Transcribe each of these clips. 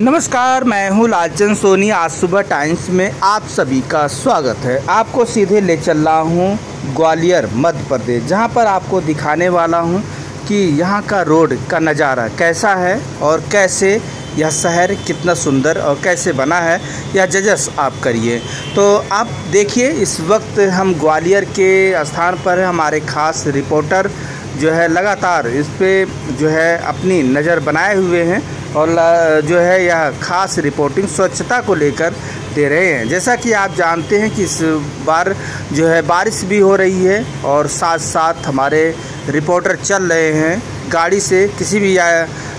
नमस्कार, मैं हूँ लालचंद सोनी। आज सुबह टाइम्स में आप सभी का स्वागत है। आपको सीधे ले चल रहा हूँ ग्वालियर, मध्य प्रदेश, जहाँ पर आपको दिखाने वाला हूँ कि यहाँ का रोड का नज़ारा कैसा है और कैसे यह शहर कितना सुंदर और कैसे बना है, यह जजस आप करिए। तो आप देखिए, इस वक्त हम ग्वालियर के स्थान पर हमारे खास रिपोर्टर जो है लगातार इस पर जो है अपनी नज़र बनाए हुए हैं। और जो है यह खास रिपोर्टिंग स्वच्छता को लेकर दे रहे हैं। जैसा कि आप जानते हैं कि इस बार जो है बारिश भी हो रही है और साथ साथ हमारे रिपोर्टर चल रहे हैं। गाड़ी से किसी भी या,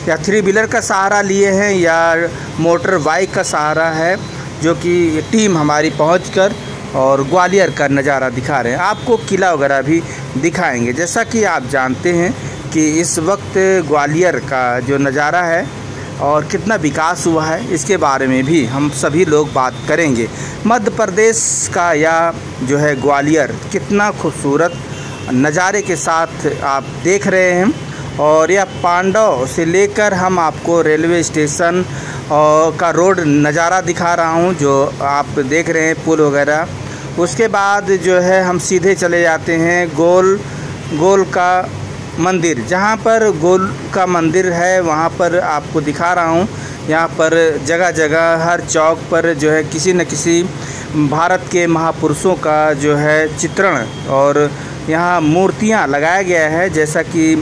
या थ्री व्हीलर का सहारा लिए हैं या मोटर बाइक का सहारा है जो कि टीम हमारी पहुँच और ग्वालियर का नज़ारा दिखा रहे हैं। आपको किला वगैरह भी दिखाएँगे। जैसा कि आप जानते हैं कि इस वक्त ग्वालियर का जो नज़ारा है और कितना विकास हुआ है, इसके बारे में भी हम सभी लोग बात करेंगे। मध्य प्रदेश का या जो है ग्वालियर, कितना खूबसूरत नज़ारे के साथ आप देख रहे हैं। और यह पांडव से लेकर हम आपको रेलवे स्टेशन और का रोड नज़ारा दिखा रहा हूँ, जो आप देख रहे हैं, पुल वगैरह। उसके बाद जो है हम सीधे चले जाते हैं गोल गोल का मंदिर। जहाँ पर गोल का मंदिर है, वहाँ पर आपको दिखा रहा हूँ। यहाँ पर जगह जगह हर चौक पर जो है किसी न किसी भारत के महापुरुषों का जो है चित्रण और यहाँ मूर्तियाँ लगाया गया है, जैसा कि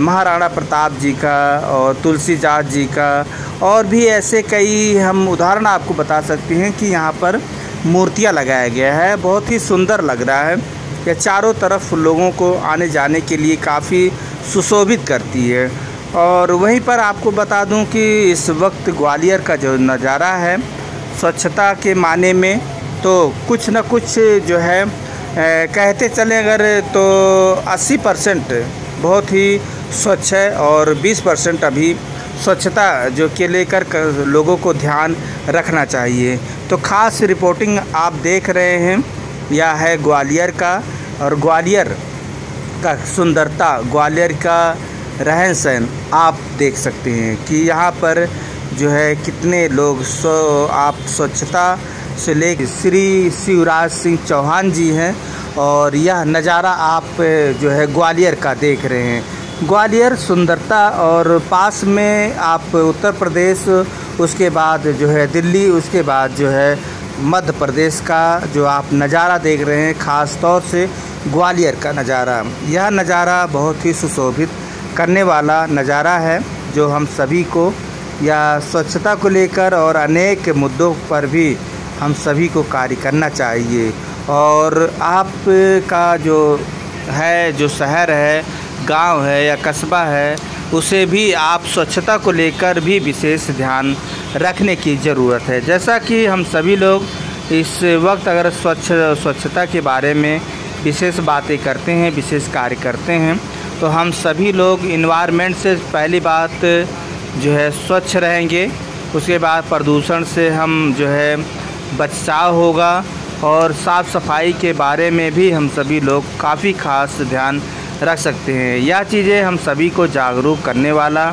महाराणा प्रताप जी का और तुलसीदास जी का। और भी ऐसे कई हम उदाहरण आपको बता सकते हैं कि यहाँ पर मूर्तियाँ लगाया गया है। बहुत ही सुंदर लग रहा है। यह चारों तरफ़ लोगों को आने जाने के लिए काफ़ी सुशोभित करती है। और वहीं पर आपको बता दूँ कि इस वक्त ग्वालियर का जो नज़ारा है, स्वच्छता के माने में तो कुछ न कुछ जो है कहते चले अगर तो 80 परसेंट बहुत ही स्वच्छ है और 20 परसेंट अभी स्वच्छता जो के लेकर लोगों को ध्यान रखना चाहिए। तो ख़ास रिपोर्टिंग आप देख रहे हैं। यह है ग्वालियर का और ग्वालियर का सुंदरता, ग्वालियर का रहन सहन आप देख सकते हैं कि यहाँ पर जो है कितने लोग स्व, आप स्वच्छता से ले श्री शिवराज सिंह चौहान जी हैं और यह नज़ारा आप जो है ग्वालियर का देख रहे हैं। ग्वालियर सुंदरता और पास में आप उत्तर प्रदेश, उसके बाद जो है दिल्ली, उसके बाद जो है मध्य प्रदेश का जो आप नज़ारा देख रहे हैं, ख़ास तौर से ग्वालियर का नज़ारा। यह नज़ारा बहुत ही सुशोभित करने वाला नज़ारा है, जो हम सभी को या स्वच्छता को लेकर और अनेक मुद्दों पर भी हम सभी को कार्य करना चाहिए। और आप का जो है, जो शहर है, गाँव है या कस्बा है, उसे भी आप स्वच्छता को लेकर भी विशेष ध्यान रखने की ज़रूरत है। जैसा कि हम सभी लोग इस वक्त अगर स्वच्छ, स्वच्छता के बारे में विशेष बातें करते हैं, विशेष कार्य करते हैं तो हम सभी लोग इन्वायरमेंट से पहली बात जो है स्वच्छ रहेंगे। उसके बाद प्रदूषण से हम जो है बचाव होगा और साफ़ सफ़ाई के बारे में भी हम सभी लोग काफ़ी खास ध्यान रख सकते हैं। यह चीज़ें हम सभी को जागरूक करने वाला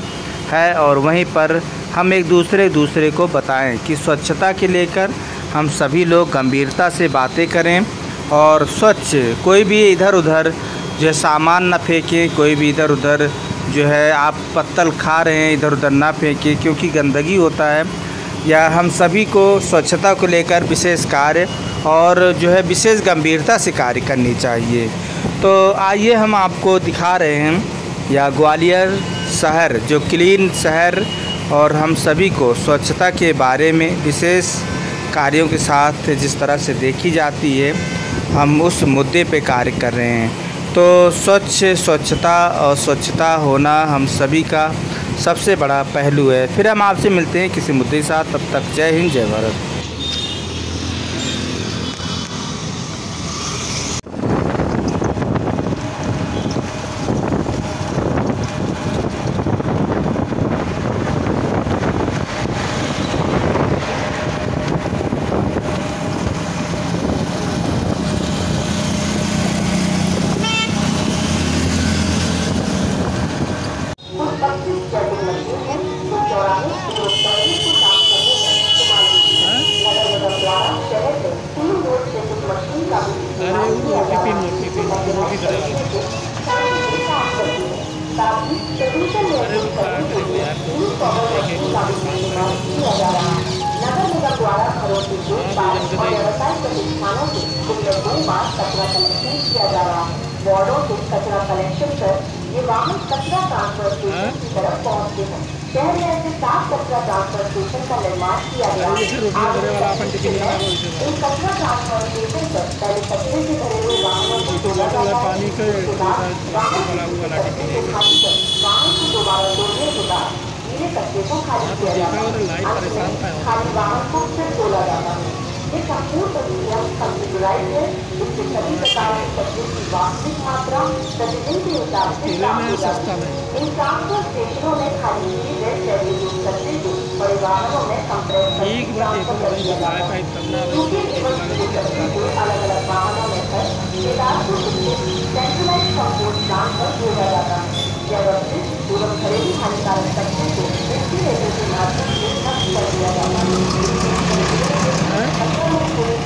है और वहीं पर हम एक दूसरे दूसरे को बताएँ कि स्वच्छता के लेकर हम सभी लोग गंभीरता से बातें करें और स्वच्छ, कोई भी इधर उधर जो है सामान ना फेंकें, कोई भी इधर उधर जो है आप पत्तल खा रहे हैं इधर उधर ना फेंकें, क्योंकि गंदगी होता है। या हम सभी को स्वच्छता को लेकर विशेष कार्य और जो है विशेष गंभीरता से कार्य करनी चाहिए। तो आइए हम आपको दिखा रहे हैं, या ग्वालियर शहर, जो क्लीन शहर और हम सभी को स्वच्छता के बारे में विशेष कार्यों के साथ जिस तरह से देखी जाती है, हम उस मुद्दे पे कार्य कर रहे हैं। तो स्वच्छ, स्वच्छता और स्वच्छता होना हम सभी का सबसे बड़ा पहलू है। फिर हम आपसे मिलते हैं किसी मुद्दे के साथ। तब तक जय हिंद, जय भारत पच्चीस ट्रैफ़िक लगी है चौराहे और व्यवसाय प्रतिष्ठानों से दिन में दो कचरा कलेक्शन किया जा रहा है। वार्डों से कचरा कलेक्शन कर ये वाहन कचरा ट्रांसफ़र स्टेशन की तरफ़ पहुँचते हैं। शहर में ऐसे सात कचरा ट्रांसफ़र स्टेशन का निर्माण किया गया इन कचरा ट्रांसफ़र स्टेशन पर पहले कचरे से भरे हुए वाहनों को जोड़ा जाता है। उसके बाद वाहन को खाली कर। वाहन को दोबारा जोड़ने के बाद गीले कचरे को खाली किया जाता है। खाली वाहन को फिर तोला जाता है। ये संपूर्ण प्रक्रिया कंप्यूटराइज है। इससे सभी प्रकार के कचरे की वास्तविक मात्रा प्रतिदिन के हिसाब से हो? इन ट्रांसफ़र स्टेशनों में खाली किए गए सेग्रीगेट कचरे को बड़े वाहनों में कंप्रेस ट्रांसफ़र कर जाता है सूखे केवल गीले को अलग अलग वाहनों में कर बिलासपुर स्थित सेंट्रलाइज कंपोस्ट प्लांट पर भेजा जाता है यह एवं घरेलू हानिकारक कचरे को मिट्टी के माध्यम से नष्ट कर दिया जाता है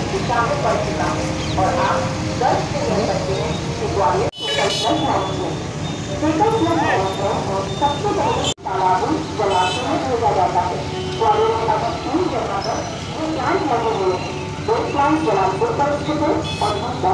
की में बढ़ चुका है और आप गर्व से कह सकते हैं कि ग्वालियर सुपर प्लस हाउस में सुपर प्लस हाउस में सबसे पहले तालाबों जलाशयों में भेजा जाता है ग्वालियर में लगभग तीन जगह पर ये प्लांट लगे हुए हैं दो प्लांट जलालपुर पर स्थित है और दूसरा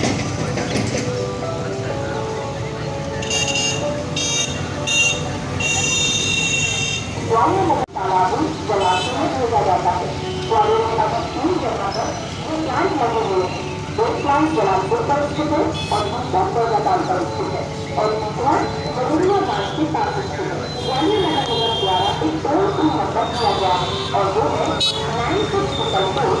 स्थित है और दूसरा बरगदान पर स्थित है और के स्थित है नगर द्वारा एक टोल की मदद किया गया है और वो है नाइन सिक्स फोर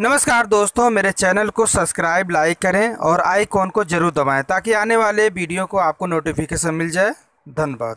नमस्कार दोस्तों, मेरे चैनल को सब्सक्राइब, लाइक करें और आइकॉन को ज़रूर दबाएँ ताकि आने वाले वीडियो को आपको नोटिफिकेशन मिल जाए। धन्यवाद।